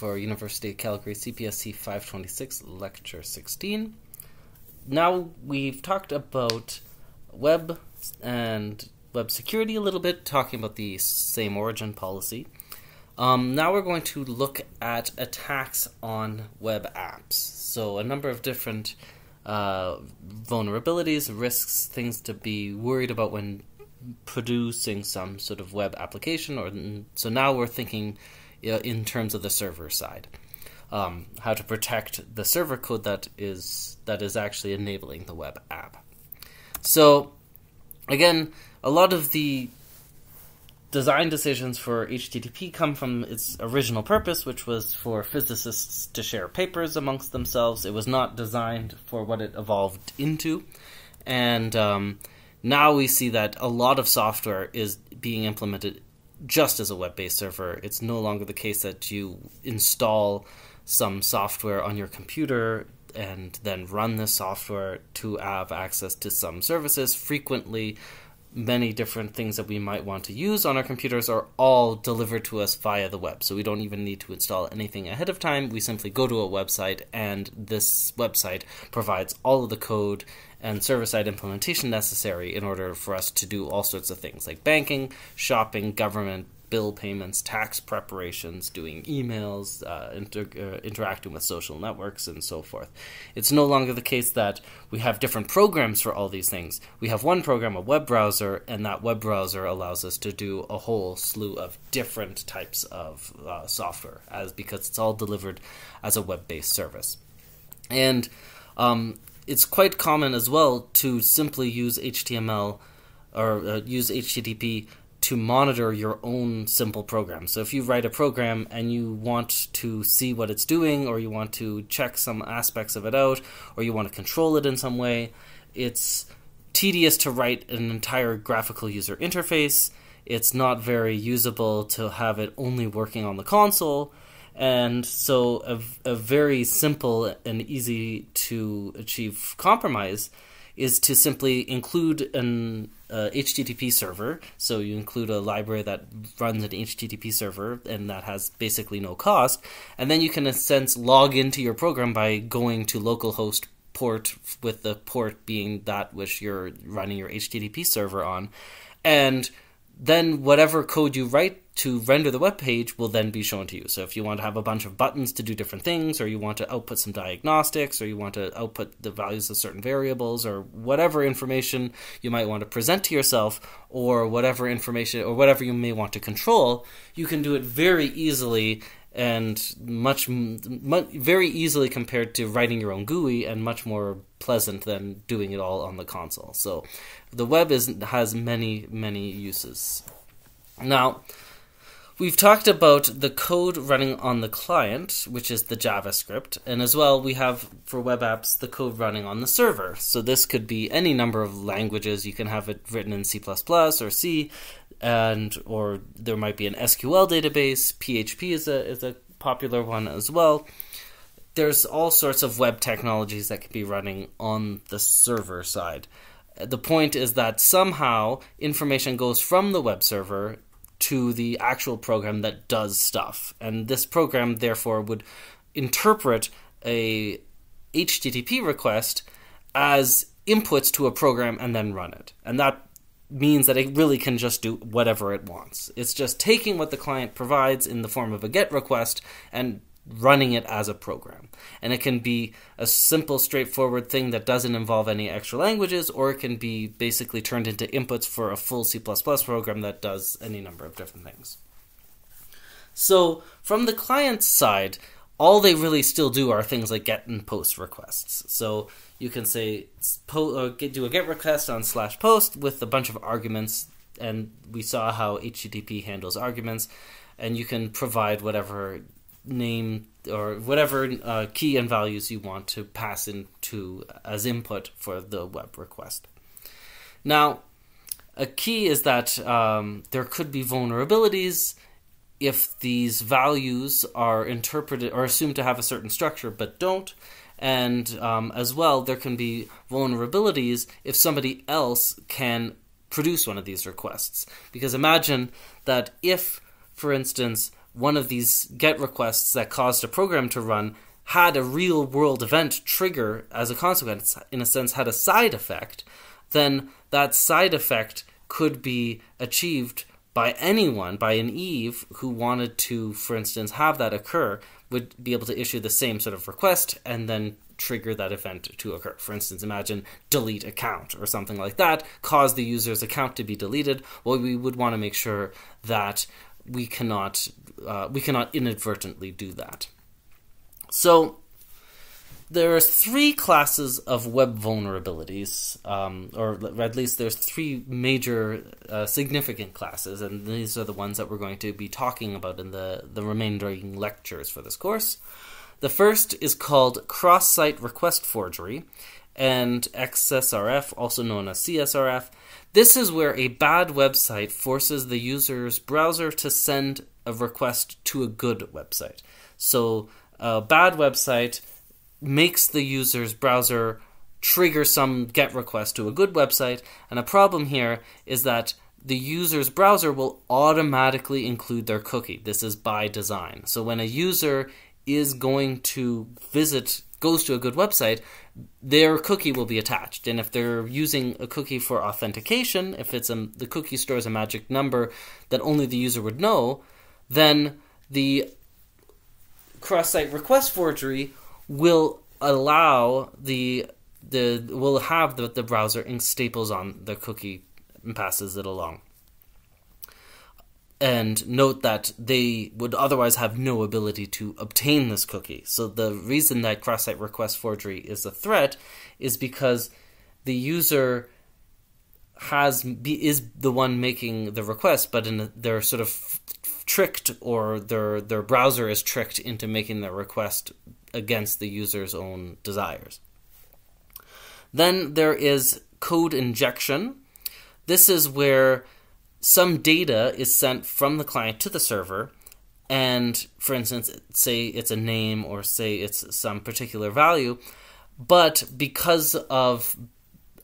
for University of Calgary CPSC 526 Lecture 16. Now we've talked about web and web security a little bit, talking about the same origin policy. Um, now we're going to look at attacks on web apps. So a number of different uh, vulnerabilities, risks, things to be worried about when producing some sort of web application. Or so now we're thinking in terms of the server side. Um, how to protect the server code that is that is actually enabling the web app. So, again, a lot of the design decisions for HTTP come from its original purpose, which was for physicists to share papers amongst themselves. It was not designed for what it evolved into, and um, now we see that a lot of software is being implemented just as a web based server. It's no longer the case that you install some software on your computer and then run the software to have access to some services. Frequently, many different things that we might want to use on our computers are all delivered to us via the web. So we don't even need to install anything ahead of time. We simply go to a website, and this website provides all of the code and server side implementation necessary in order for us to do all sorts of things like banking, shopping, government, bill payments, tax preparations, doing emails, uh, inter- uh, interacting with social networks, and so forth. It's no longer the case that we have different programs for all these things. We have one program, a web browser, and that web browser allows us to do a whole slew of different types of uh, software, as because it's all delivered as a web-based service. And um, it's quite common as well to simply use HTML or uh, use HTTP to monitor your own simple program. So if you write a program and you want to see what it's doing, or you want to check some aspects of it out, or you want to control it in some way, it's tedious to write an entire graphical user interface. It's not very usable to have it only working on the console. And so, a, a very simple and easy to achieve compromise is to simply include an uh, HTTP server. So you include a library that runs an HTTP server, and that has basically no cost. And then you can, in a sense, log into your program by going to localhost port, with the port being that which you're running your HTTP server on, and then whatever code you write to render the web page will then be shown to you. So if you want to have a bunch of buttons to do different things, or you want to output some diagnostics, or you want to output the values of certain variables, or whatever information you might want to present to yourself, or whatever information or whatever you may want to control, you can do it very easily and much, much very easily compared to writing your own GUI and much more pleasant than doing it all on the console. So the web is has many many uses. Now, we've talked about the code running on the client, which is the JavaScript, and as well we have for web apps the code running on the server. So this could be any number of languages. You can have it written in C++ or C, and or there might be an SQL database. PHP is a is a popular one as well. There's all sorts of web technologies that can be running on the server side. The point is that somehow information goes from the web server to the actual program that does stuff, and this program therefore would interpret a HTTP request as inputs to a program and then run it. And that means that it really can just do whatever it wants. It's just taking what the client provides in the form of a GET request and running it as a program. And it can be a simple, straightforward thing that doesn't involve any extra languages, or it can be basically turned into inputs for a full C program that does any number of different things. So, from the client side, all they really still do are things like get and post requests. So you can say uh, do a get request on slash post with a bunch of arguments, and we saw how HTTP handles arguments, and you can provide whatever name or whatever uh, key and values you want to pass into as input for the web request. Now, a key is that um, there could be vulnerabilities if these values are interpreted or assumed to have a certain structure but don't. And um, as well, there can be vulnerabilities if somebody else can produce one of these requests. Because imagine that if, for instance, one of these GET requests that caused a program to run had a real world event trigger as a consequence, in a sense, had a side effect, then that side effect could be achieved by anyone, by an Eve who wanted to, for instance, have that occur, would be able to issue the same sort of request and then trigger that event to occur. For instance, imagine delete account or something like that, cause the user's account to be deleted. Well, we would want to make sure that we cannot uh, we cannot inadvertently do that. So there are three classes of web vulnerabilities, um, or at least there's three major uh, significant classes, and these are the ones that we're going to be talking about in the, the remaining lectures for this course. The first is called cross-site request forgery, and XSRF, also known as CSRF. This is where a bad website forces the user's browser to send a request to a good website. So a bad website makes the user's browser trigger some GET request to a good website, and a problem here is that the user's browser will automatically include their cookie. This is by design. So when a user is going to visit goes to a good website, their cookie will be attached. And if they're using a cookie for authentication, if it's a, the cookie stores a magic number that only the user would know, then the cross-site request forgery will allow the the will have the, the browser ink staples on the cookie and passes it along. And note that they would otherwise have no ability to obtain this cookie. So the reason that cross-site request forgery is a threat is because the user has is the one making the request, but in a, they're sort of tricked or their their browser is tricked into making the request against the user's own desires. Then there is code injection. This is where some data is sent from the client to the server and for instance say it's a name or say it's some particular value but because of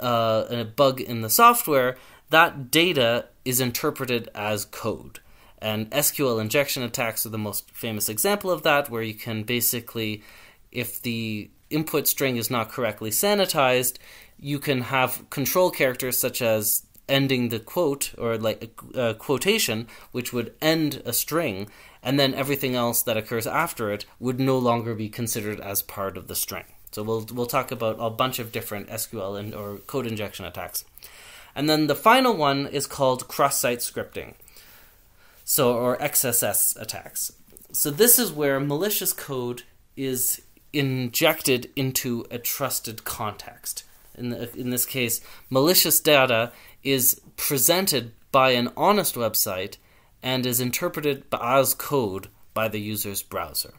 uh, a bug in the software that data is interpreted as code and SQL injection attacks are the most famous example of that, where you can basically, if the input string is not correctly sanitized, you can have control characters such as ending the quote or like a, a, quotation, which would end a string, and then everything else that occurs after it would no longer be considered as part of the string. So we'll we'll talk about a bunch of different SQL and or code injection attacks. And then the final one is called cross-site scripting so or XSS attacks. So this is where malicious code is injected into a trusted context. In, the, in this case, malicious data is presented by an honest website and is interpreted as code by the user's browser.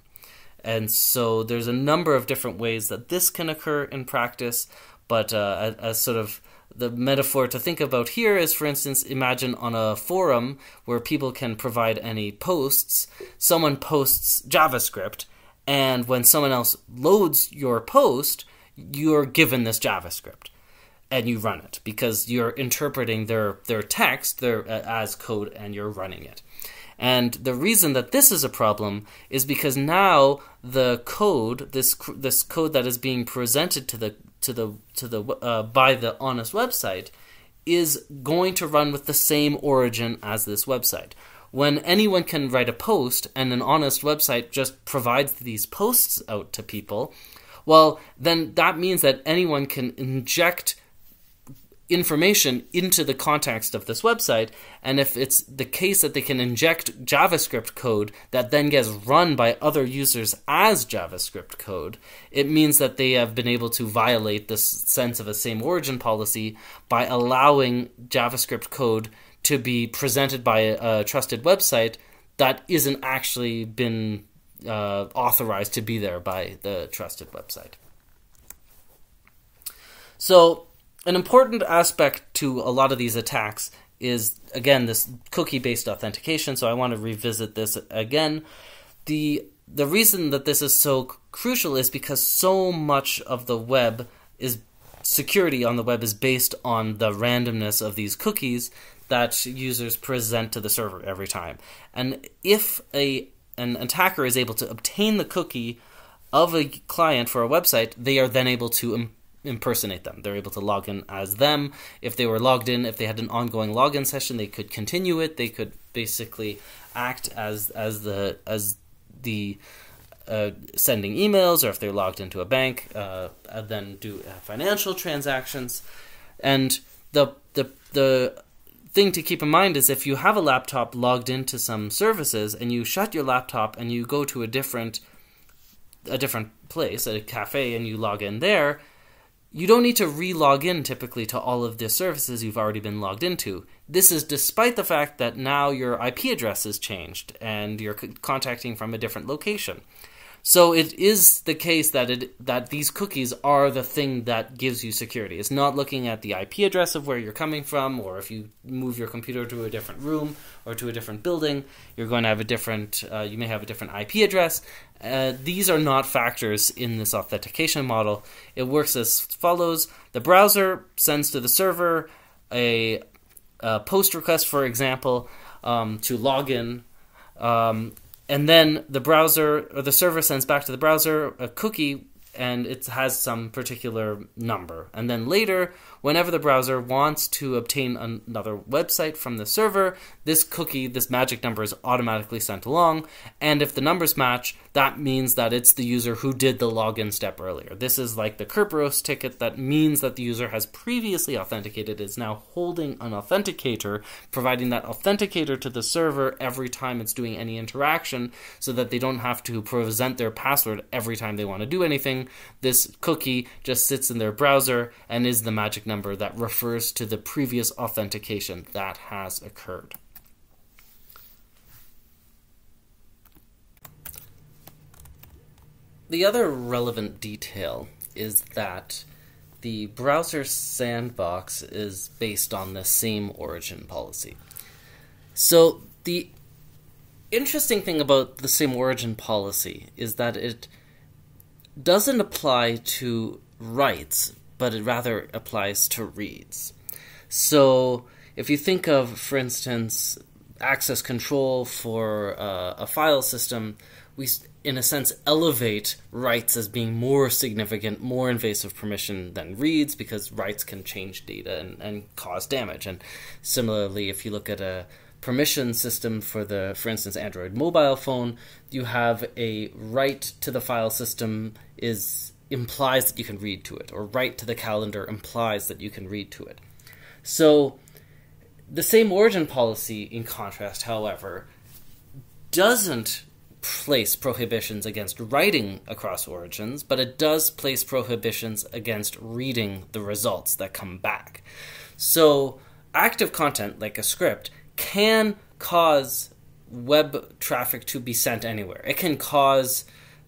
And so there's a number of different ways that this can occur in practice, but uh, as sort of the metaphor to think about here is, for instance, imagine on a forum where people can provide any posts, someone posts JavaScript, and when someone else loads your post, you're given this JavaScript and you run it because you're interpreting their, their text their, uh, as code and you're running it. And the reason that this is a problem is because now the code, this this code that is being presented to the to the to the uh, by the honest website, is going to run with the same origin as this website. When anyone can write a post and an honest website just provides these posts out to people, well, then that means that anyone can inject information into the context of this website. And if it's the case that they can inject JavaScript code that then gets run by other users as JavaScript code, it means that they have been able to violate this sense of a same origin policy by allowing JavaScript code to be presented by a, a trusted website that isn't actually been uh, authorized to be there by the trusted website. So an important aspect to a lot of these attacks is again this cookie based authentication so i want to revisit this again. The the reason that this is so crucial is because so much of the web is security on the web is based on the randomness of these cookies that users present to the server every time. And if a an attacker is able to obtain the cookie of a client for a website, they are then able to impersonate them. They're able to log in as them. If they were logged in, if they had an ongoing login session, they could continue it. They could basically act as as the as the uh, sending emails, or if they're logged into a bank, uh, then do uh, financial transactions. And the the the thing to keep in mind is if you have a laptop logged into some services and you shut your laptop and you go to a different a different place, a cafe, and you log in there, you don't need to re-log in typically to all of the services you've already been logged into. This is despite the fact that now your IP address has changed and you're contacting from a different location. So it is the case that it that these cookies are the thing that gives you security. It's not looking at the IP address of where you're coming from, or if you move your computer to a different room or to a different building, you're going to have a different. Uh, you may have a different IP address. Uh, these are not factors in this authentication model. It works as follows: the browser sends to the server a, a post request, for example, um, to log in. Um, and then the browser or the server sends back to the browser a cookie and it has some particular number. And then later, whenever the browser wants to obtain another website from the server, this cookie, this magic number is automatically sent along. And if the numbers match, that means that it's the user who did the login step earlier. This is like the Kerberos ticket that means that the user has previously authenticated, is now holding an authenticator, providing that authenticator to the server every time it's doing any interaction so that they don't have to present their password every time they want to do anything this cookie just sits in their browser and is the magic number that refers to the previous authentication that has occurred. The other relevant detail is that the browser sandbox is based on the same origin policy. So the interesting thing about the same origin policy is that it doesn't apply to writes, but it rather applies to reads. So if you think of, for instance, access control for uh, a file system, we, in a sense, elevate writes as being more significant, more invasive permission than reads because writes can change data and, and cause damage. And similarly, if you look at a permission system for the, for instance, Android mobile phone, you have a write to the file system is implies that you can read to it, or write to the calendar implies that you can read to it. So the same origin policy, in contrast, however, doesn't place prohibitions against writing across origins, but it does place prohibitions against reading the results that come back. So active content, like a script, can cause web traffic to be sent anywhere. It can cause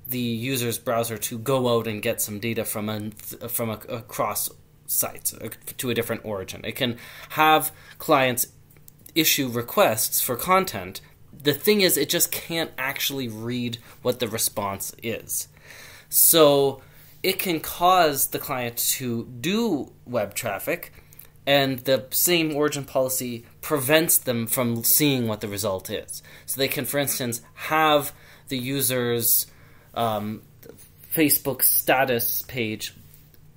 the user's browser to go out and get some data from a from a, across sites uh, to a different origin. It can have clients issue requests for content. The thing is, it just can't actually read what the response is. So it can cause the client to do web traffic and the same origin policy prevents them from seeing what the result is. So they can, for instance, have the user's um, Facebook status page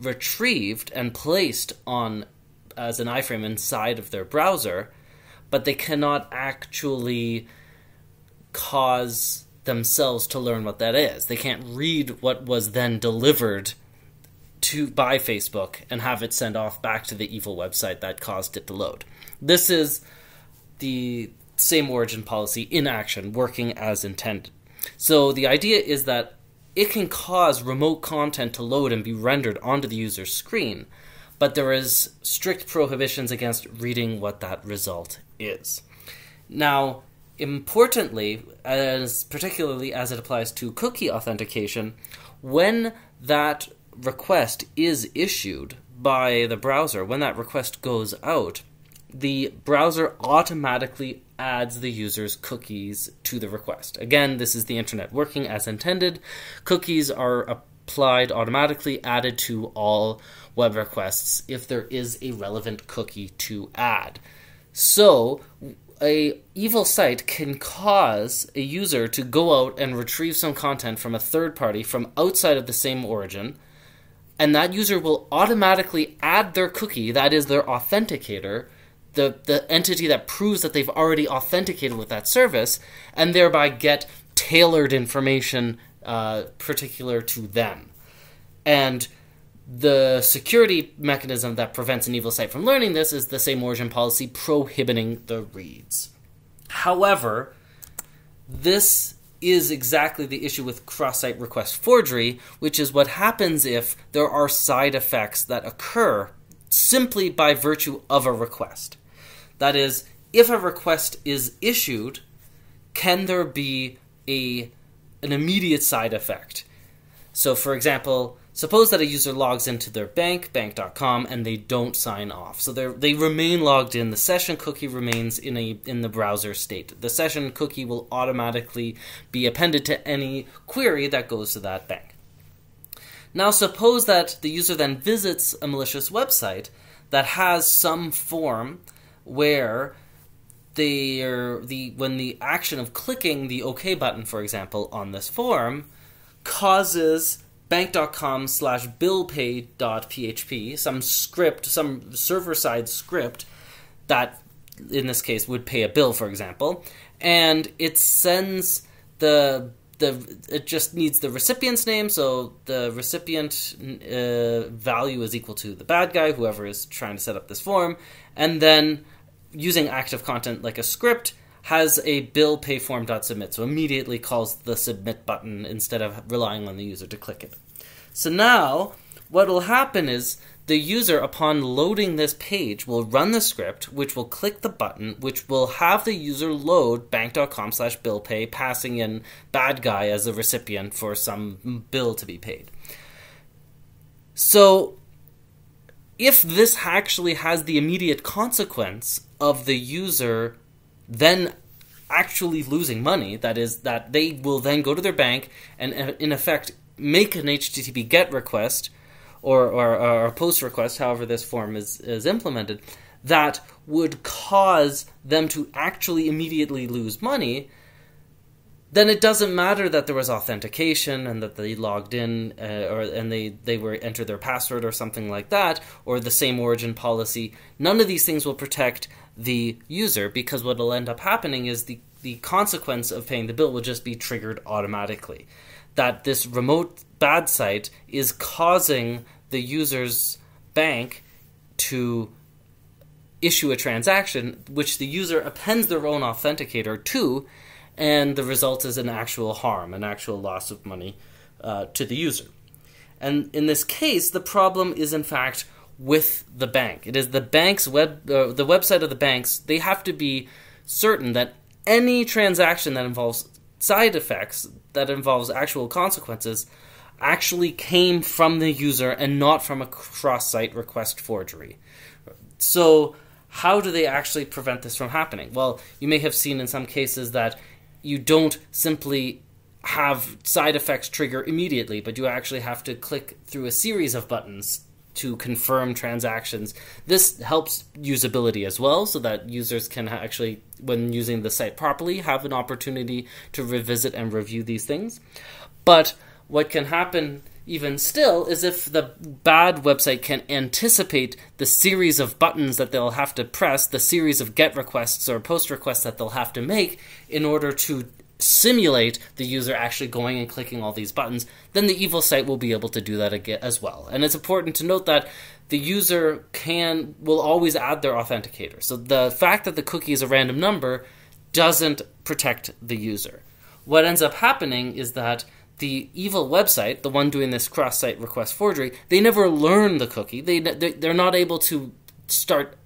retrieved and placed on as an iframe inside of their browser, but they cannot actually cause themselves to learn what that is. They can't read what was then delivered to by Facebook and have it sent off back to the evil website that caused it to load. This is the same origin policy in action, working as intended. So the idea is that it can cause remote content to load and be rendered onto the user's screen, but there is strict prohibitions against reading what that result is. Now, importantly, as particularly as it applies to cookie authentication, when that request is issued by the browser, when that request goes out, the browser automatically adds the user's cookies to the request. Again, this is the internet working as intended. Cookies are applied automatically, added to all web requests if there is a relevant cookie to add. So, a evil site can cause a user to go out and retrieve some content from a third party from outside of the same origin and that user will automatically add their cookie that is their authenticator the, the entity that proves that they've already authenticated with that service and thereby get tailored information uh, particular to them and the security mechanism that prevents an evil site from learning this is the same origin policy prohibiting the reads. However, this is exactly the issue with cross site request forgery, which is what happens if there are side effects that occur simply by virtue of a request. That is, if a request is issued, can there be a an immediate side effect? So, for example, Suppose that a user logs into their bank, bank.com, and they don't sign off. So they they remain logged in. The session cookie remains in a in the browser state. The session cookie will automatically be appended to any query that goes to that bank. Now suppose that the user then visits a malicious website that has some form where are the when the action of clicking the OK button, for example, on this form causes bank.com slash billpay.php, some script, some server side script that in this case would pay a bill, for example, and it sends the the it just needs the recipient's name, so the recipient uh, value is equal to the bad guy, whoever is trying to set up this form, and then using active content like a script has a bill pay form.submit, so immediately calls the submit button instead of relying on the user to click it. So now, what will happen is the user, upon loading this page, will run the script, which will click the button, which will have the user load bank.com slash bill pay, passing in bad guy as a recipient for some bill to be paid. So, if this actually has the immediate consequence of the user then actually losing money. That is, that they will then go to their bank and, uh, in effect, make an HTTP GET request or, or, or a POST request, however this form is, is implemented, that would cause them to actually immediately lose money. Then it doesn't matter that there was authentication and that they logged in, uh, or and they they were entered their password or something like that, or the same origin policy. None of these things will protect the user because what will end up happening is the, the consequence of paying the bill will just be triggered automatically. That this remote bad site is causing the user's bank to issue a transaction which the user appends their own authenticator to, and the result is an actual harm, an actual loss of money uh, to the user. And in this case, the problem is in fact with the bank. It is the bank's web, uh, the website of the banks. They have to be certain that any transaction that involves side effects, that involves actual consequences, actually came from the user and not from a cross-site request forgery. So, how do they actually prevent this from happening? Well, you may have seen in some cases that you don't simply have side effects trigger immediately, but you actually have to click through a series of buttons to confirm transactions. This helps usability as well, so that users can actually, when using the site properly, have an opportunity to revisit and review these things. But what can happen even still is if the bad website can anticipate the series of buttons that they'll have to press, the series of GET requests or POST requests that they'll have to make in order to simulate the user actually going and clicking all these buttons, then the evil site will be able to do that again as well. And it's important to note that the user can will always add their authenticator. So the fact that the cookie is a random number doesn't protect the user. What ends up happening is that the evil website, the one doing this cross-site request forgery, they never learn the cookie. They they're not able to start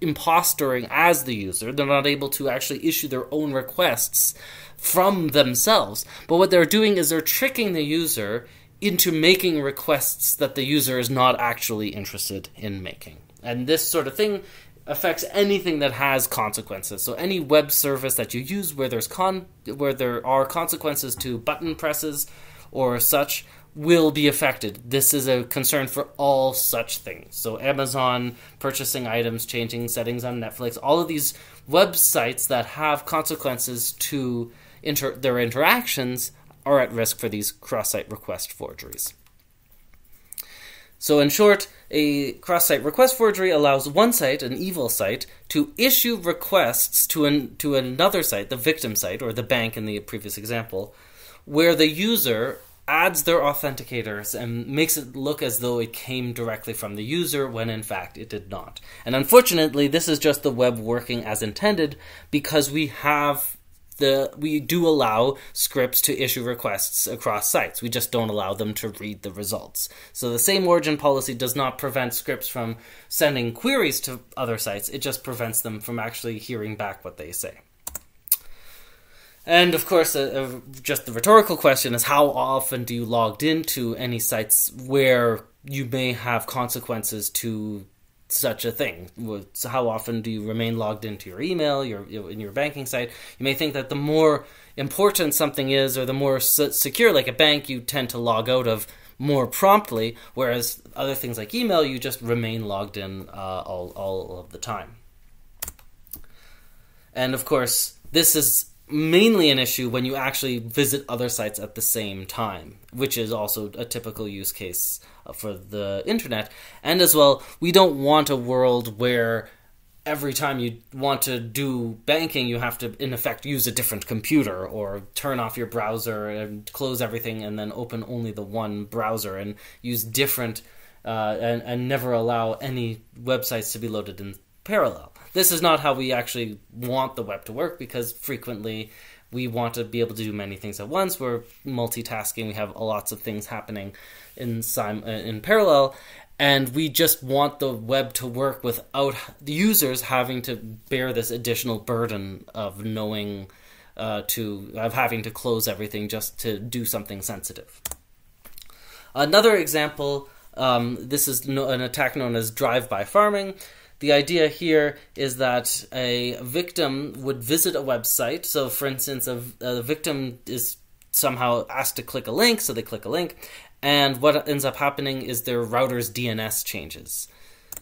impostering as the user. They're not able to actually issue their own requests from themselves. But what they're doing is they're tricking the user into making requests that the user is not actually interested in making. And this sort of thing affects anything that has consequences. So any web service that you use where there's con where there are consequences to button presses or such will be affected. This is a concern for all such things. So, Amazon purchasing items, changing settings on Netflix, all of these websites that have consequences to inter- their interactions are at risk for these cross site request forgeries. So, in short, a cross site request forgery allows one site, an evil site, to issue requests to, an, to another site, the victim site, or the bank in the previous example, where the user adds their authenticators and makes it look as though it came directly from the user when in fact it did not. And unfortunately, this is just the web working as intended because we have the we do allow scripts to issue requests across sites. We just don't allow them to read the results. So the same origin policy does not prevent scripts from sending queries to other sites. It just prevents them from actually hearing back what they say. And of course, uh, uh, just the rhetorical question is how often do you logged into any sites where you may have consequences to such a thing? So how often do you remain logged into your email, your, in your banking site? You may think that the more important something is, or the more secure, like a bank, you tend to log out of more promptly, whereas other things like email, you just remain logged in uh, all all of the time. And of course, this is mainly an issue when you actually visit other sites at the same time, which is also a typical use case uh, for the internet. And as well, we don't want a world where every time you want to do banking, you have to, in effect, use a different computer or turn off your browser and close everything and then open only the one browser and use different uh, and, and never allow any websites to be loaded in parallel. This is not how we actually want the web to work because frequently we want to be able to do many things at once. We're multitasking. We have lots of things happening in uh, in parallel, and we just want the web to work without the users having to bear this additional burden of knowing uh, to of having to close everything just to do something sensitive. Another example. Um, this is an attack known as drive-by pharming. The idea here is that a victim would visit a website. So, for instance, a, a victim is somehow asked to click a link, so they click a link, and what ends up happening is their router's DNS changes.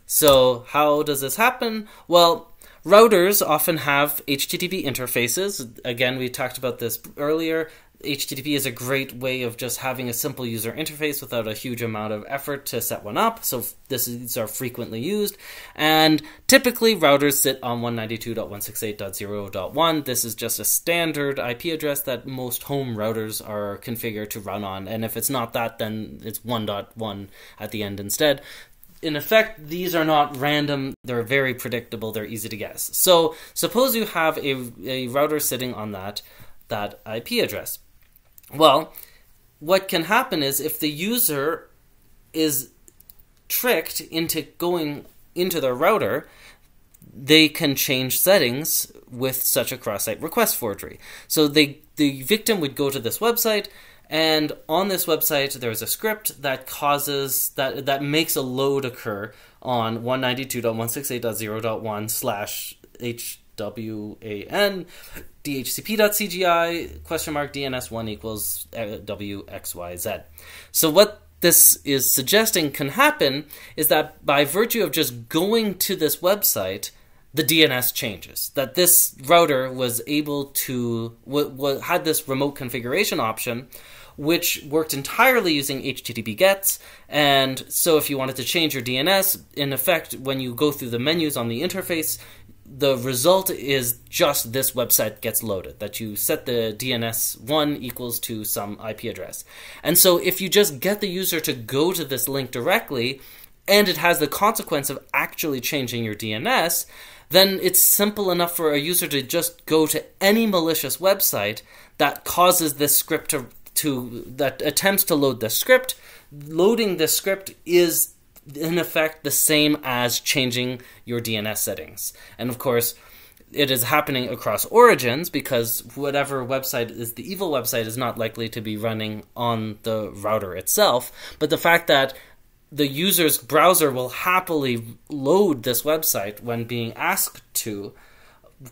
So, how does this happen? Well, routers often have HTTP interfaces. Again, we talked about this earlier. HTTP is a great way of just having a simple user interface without a huge amount of effort to set one up. So this, these are frequently used, and typically routers sit on 192.168.0.1. This is just a standard IP address that most home routers are configured to run on, and if it's not that, then it's 1.1 at the end instead in effect, these are not random. They're very predictable. They're easy to guess. So suppose you have a, a router sitting on that that IP address. Well, what can happen is if the user is tricked into going into their router, they can change settings with such a cross-site request forgery. So they the victim would go to this website and on this website there's a script that causes that that makes a load occur on 192.168.0.1 slash hwan dhcp.cgi question mark dns1 equals uh, wxyz. So what this is suggesting can happen is that by virtue of just going to this website, the DNS changes. That this router was able to w- w- had this remote configuration option, which worked entirely using HTTP GETs. And so, if you wanted to change your DNS, in effect, when you go through the menus on the interface, the result is just this website gets loaded that you set the DNS1 equals to some IP address. And so if you just get the user to go to this link directly and it has the consequence of actually changing your DNS, then it's simple enough for a user to just go to any malicious website that causes this script to, to that attempts to load the script. Loading the script is in effect the same as changing your DNS settings. And of course, it is happening across origins because whatever website is the evil website is not likely to be running on the router itself. But the fact that the user's browser will happily load this website when being asked to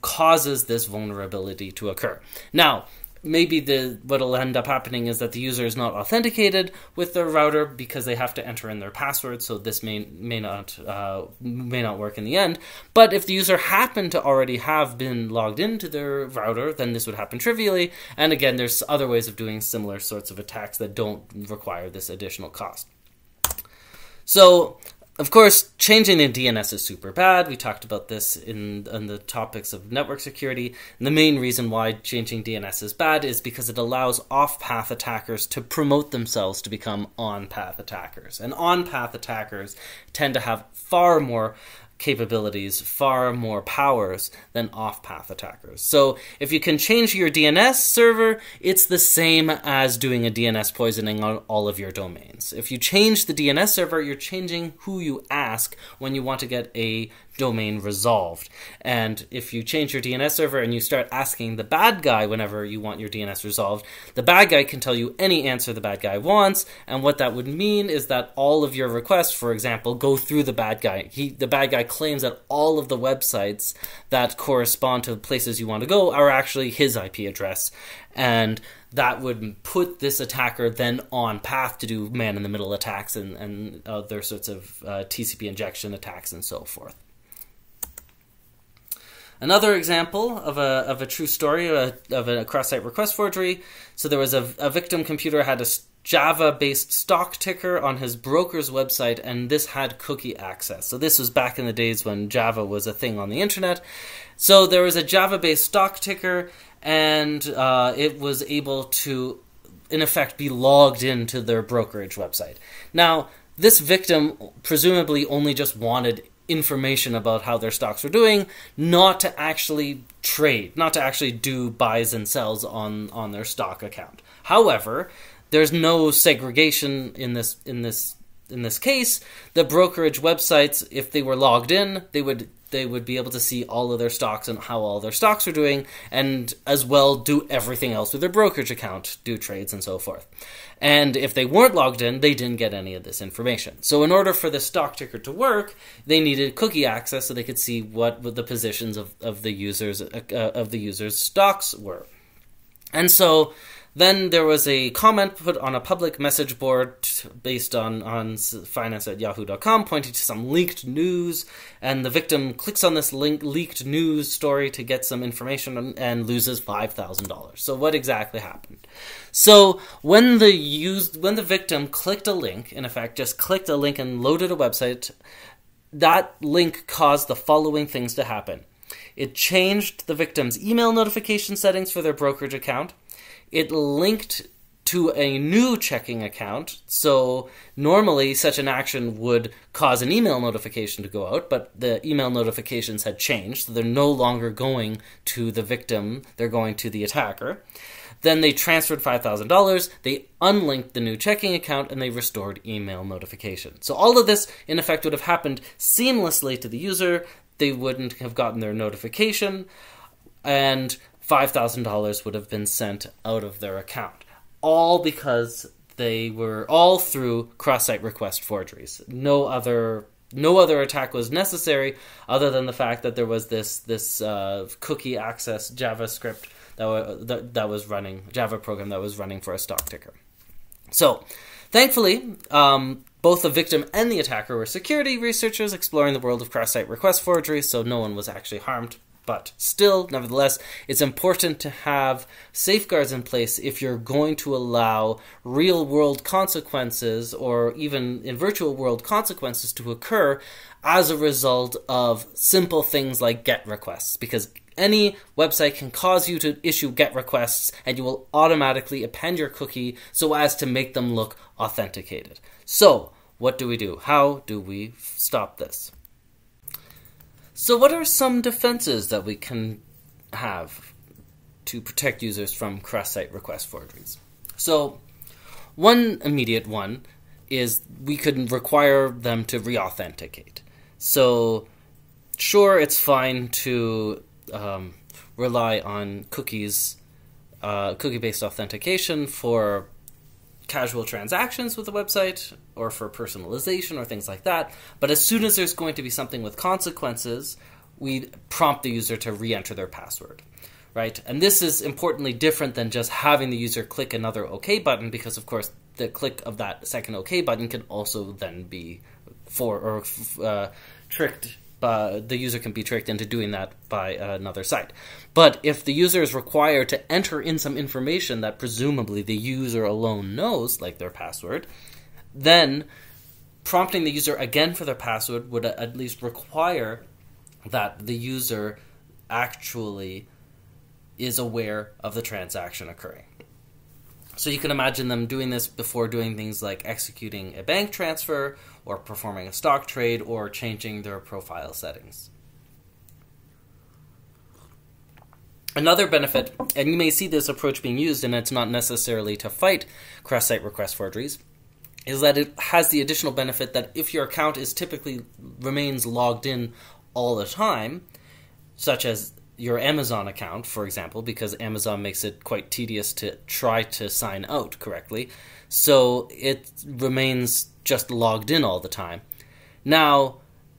causes this vulnerability to occur. Now, maybe the what'll end up happening is that the user is not authenticated with their router because they have to enter in their password. So this may may not uh, may not work in the end. But if the user happened to already have been logged into their router, then this would happen trivially. And again, there's other ways of doing similar sorts of attacks that don't require this additional cost. So of course, changing the DNS is super bad. We talked about this in, in the topics of network security. And the main reason why changing DNS is bad is because it allows off path attackers to promote themselves to become on path attackers. And on path attackers tend to have far more capabilities, far more powers than off path attackers. So if you can change your DNS server, it's the same as doing a DNS poisoning on all of your domains. If you change the DNS server, you're changing who you ask when you want to get a domain resolved. And if you change your DNS server and you start asking the bad guy whenever you want your DNS resolved, the bad guy can tell you any answer the bad guy wants. And what that would mean is that all of your requests, for example, go through the bad guy. He, the bad guy claims that all of the websites that correspond to places you want to go are actually his IP address. And that would put this attacker then on path to do man in the middle attacks and, and other sorts of uh, TCP injection attacks and so forth. Another example of a, of a true story of a, of a cross-site request forgery. So there was a, a victim computer had a Java-based stock ticker on his broker's website, and this had cookie access. So this was back in the days when Java was a thing on the internet. So there was a Java-based stock ticker, and uh, it was able to, in effect, be logged into their brokerage website. Now, this victim presumably only just wanted information about how their stocks are doing, not to actually trade, not to actually do buys and sells on on their stock account. However, there's no segregation in this in this in this case. The brokerage websites, if they were logged in, they would they would be able to see all of their stocks and how all their stocks are doing, and as well do everything else with their brokerage account, do trades and so forth. And if they weren't logged in, they didn't get any of this information. So in order for the stock ticker to work, they needed cookie access so they could see what the positions of, of the users uh, of the users' stocks were. And so then there was a comment put on a public message board based on, on finance at yahoo.com pointing to some leaked news, and the victim clicks on this link, leaked news story to get some information and, and loses $5,000. So what exactly happened? So when the used, when the victim clicked a link, in effect, just clicked a link and loaded a website, that link caused the following things to happen. It changed the victim's email notification settings for their brokerage account it linked to a new checking account. So normally such an action would cause an email notification to go out, but the email notifications had changed. So they're no longer going to the victim, they're going to the attacker. Then they transferred $5,000, they unlinked the new checking account, and they restored email notification. So all of this, in effect, would have happened seamlessly to the user. They wouldn't have gotten their notification. And $5,000 would have been sent out of their account. All because they were all through cross-site request forgeries. No other no other attack was necessary other than the fact that there was this this uh, cookie access JavaScript that, w- that, that was running Java program that was running for a stock ticker. So, thankfully, um, both the victim and the attacker were security researchers exploring the world of cross-site request forgery, so no one was actually harmed but still, nevertheless, it's important to have safeguards in place if you're going to allow real world consequences or even in virtual world consequences to occur as a result of simple things like GET requests. Because any website can cause you to issue GET requests and you will automatically append your cookie so as to make them look authenticated. So, what do we do? How do we stop this? So, what are some defenses that we can have to protect users from cross site request forgeries? So, one immediate one is we could require them to re authenticate. So, sure, it's fine to um, rely on cookies, uh, cookie based authentication for casual transactions with the website or for personalization or things like that. But as soon as there's going to be something with consequences, we prompt the user to re enter their password. right? And this is importantly different than just having the user click another OK button because, of course, the click of that second OK button can also then be for or uh, tricked. By, the user can be tricked into doing that by another site. But if the user is required to enter in some information that presumably the user alone knows, like their password, then prompting the user again for their password would at least require that the user actually is aware of the transaction occurring. So you can imagine them doing this before doing things like executing a bank transfer or performing a stock trade or changing their profile settings. Another benefit, and you may see this approach being used, and it's not necessarily to fight cross site request forgeries, is that it has the additional benefit that if your account is typically remains logged in all the time, such as your Amazon account, for example, because Amazon makes it quite tedious to try to sign out correctly. So it remains just logged in all the time. Now,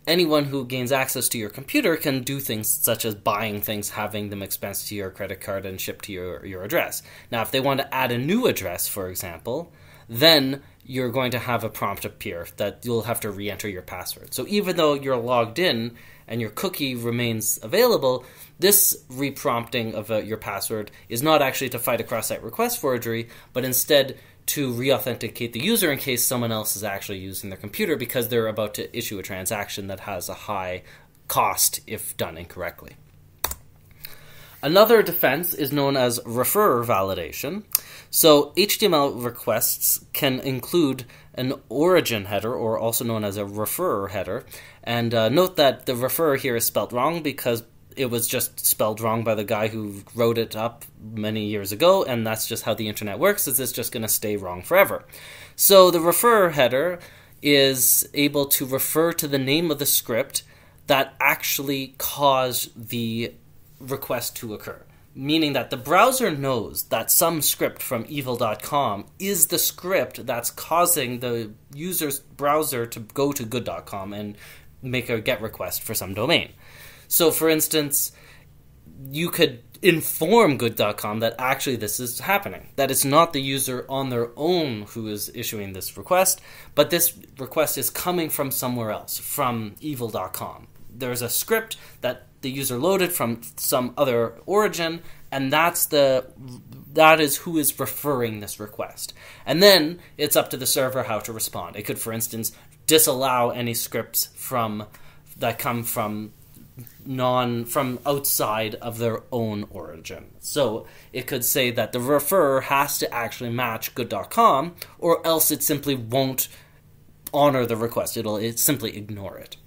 anyone who gains access to your computer can do things such as buying things, having them expensed to your credit card and shipped to your, your address. Now, if they want to add a new address, for example, then you're going to have a prompt appear that you'll have to re enter your password. So even though you're logged in and your cookie remains available, this reprompting of uh, your password is not actually to fight a cross site request forgery, but instead to re authenticate the user in case someone else is actually using their computer because they're about to issue a transaction that has a high cost if done incorrectly. Another defense is known as refer validation. So HTML requests can include an origin header, or also known as a refer header. And uh, note that the refer here is spelled wrong because it was just spelled wrong by the guy who wrote it up many years ago, and that's just how the internet works. Is it's just going to stay wrong forever? So the refer header is able to refer to the name of the script that actually caused the request to occur. Meaning that the browser knows that some script from evil.com is the script that's causing the user's browser to go to good.com and make a GET request for some domain. So, for instance, you could inform good.com that actually this is happening, that it's not the user on their own who is issuing this request, but this request is coming from somewhere else, from evil.com. There's a script that the user loaded from some other origin, and that's the that is who is referring this request. And then it's up to the server how to respond. It could, for instance, disallow any scripts from that come from non from outside of their own origin. So it could say that the referrer has to actually match good.com or else it simply won't honor the request. It'll it simply ignore it.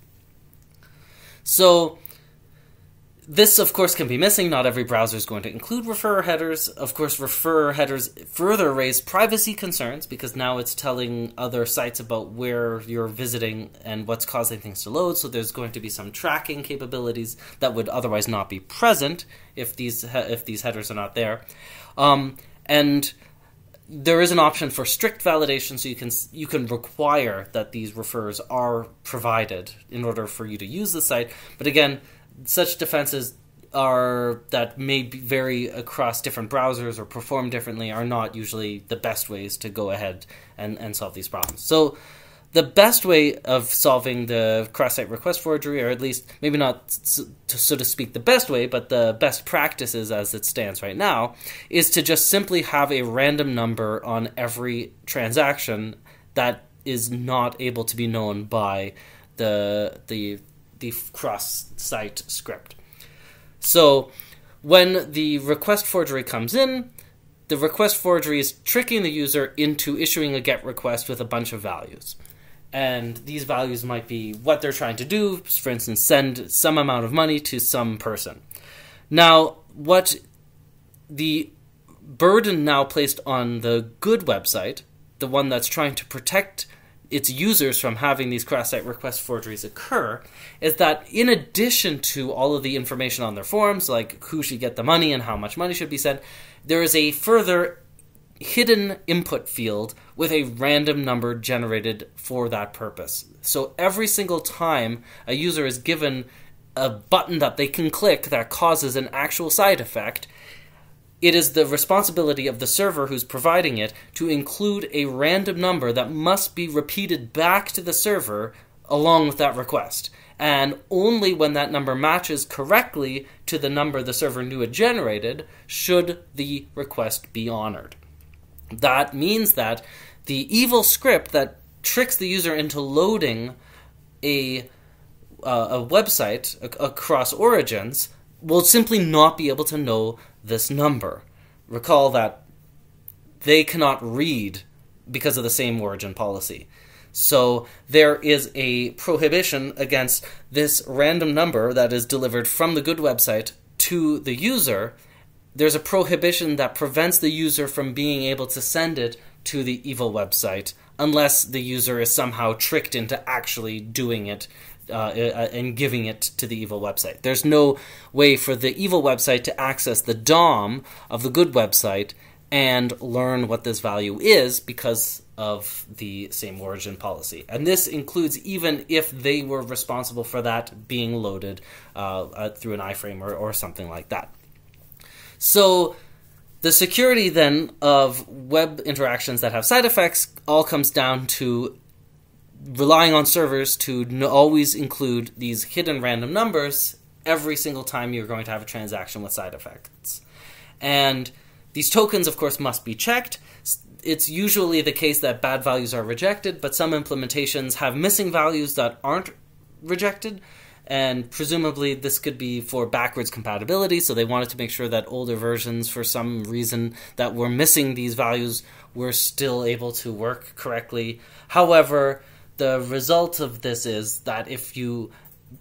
So this, of course, can be missing. Not every browser is going to include referrer headers. Of course, referrer headers further raise privacy concerns because now it's telling other sites about where you're visiting and what's causing things to load. So there's going to be some tracking capabilities that would otherwise not be present if these if these headers are not there. Um, and there is an option for strict validation, so you can you can require that these referrers are provided in order for you to use the site. But again such defenses are that may vary across different browsers or perform differently are not usually the best ways to go ahead and, and solve these problems. So the best way of solving the cross-site request forgery, or at least maybe not so, to speak the best way, but the best practices as it stands right now, is to just simply have a random number on every transaction that is not able to be known by the the the cross site script. So when the request forgery comes in, the request forgery is tricking the user into issuing a GET request with a bunch of values. And these values might be what they're trying to do, for instance, send some amount of money to some person. Now, what the burden now placed on the good website, the one that's trying to protect its users from having these cross-site request forgeries occur is that in addition to all of the information on their forms, like who should get the money and how much money should be sent, there is a further hidden input field with a random number generated for that purpose. So every single time a user is given a button that they can click that causes an actual side effect, it is the responsibility of the server who's providing it to include a random number that must be repeated back to the server along with that request. And only when that number matches correctly to the number the server knew it generated should the request be honored. That means that the evil script that tricks the user into loading a uh, a website across origins will simply not be able to know this number. Recall that they cannot read because of the same origin policy. So there is a prohibition against this random number that is delivered from the good website to the user. There's a prohibition that prevents the user from being able to send it to the evil website unless the user is somehow tricked into actually doing it uh, uh, and giving it to the evil website. There's no way for the evil website to access the DOM of the good website and learn what this value is because of the same origin policy. And this includes even if they were responsible for that being loaded uh, uh, through an iframe or, or something like that. So the security then of web interactions that have side effects all comes down to relying on servers to always include these hidden random numbers every single time you're going to have a transaction with side effects. And these tokens, of course, must be checked. It's usually the case that bad values are rejected, but some implementations have missing values that aren't rejected. And presumably, this could be for backwards compatibility. So they wanted to make sure that older versions, for some reason, that were missing these values, were still able to work correctly. However, the result of this is that if you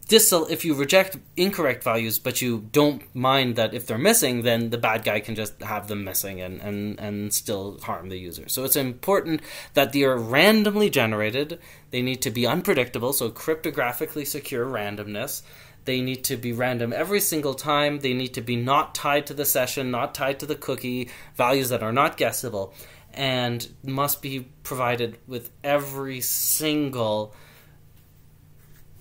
dis- if you reject incorrect values, but you don't mind that if they're missing, then the bad guy can just have them missing and, and, and still harm the user. So it's important that they are randomly generated. They need to be unpredictable, so cryptographically secure randomness. They need to be random every single time. They need to be not tied to the session, not tied to the cookie, values that are not guessable, and must be provided with every single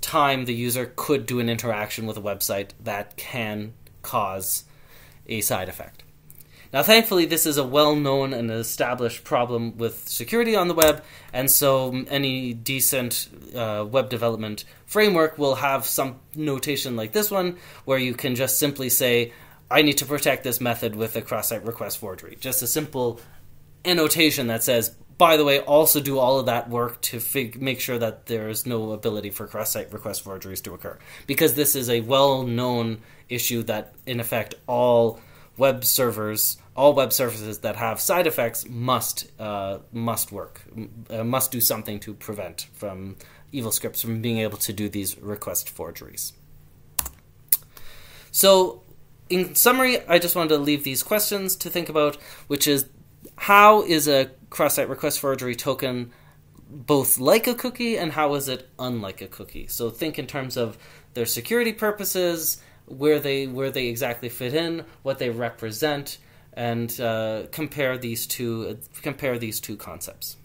time the user could do an interaction with a website that can cause a side effect. Now, thankfully, this is a well known and established problem with security on the web, and so any decent uh, web development framework will have some notation like this one, where you can just simply say, I need to protect this method with a cross site request forgery. Just a simple annotation that says, by the way, also do all of that work to make sure that there is no ability for cross-site request forgeries to occur, because this is a well-known issue that, in effect, all web servers, all web services that have side effects must uh, must work, uh, must do something to prevent from evil scripts from being able to do these request forgeries. So, in summary, I just wanted to leave these questions to think about, which is how is a cross-site request forgery token both like a cookie and how is it unlike a cookie? So think in terms of their security purposes, where they where they exactly fit in, what they represent, and uh, compare these two compare these two concepts.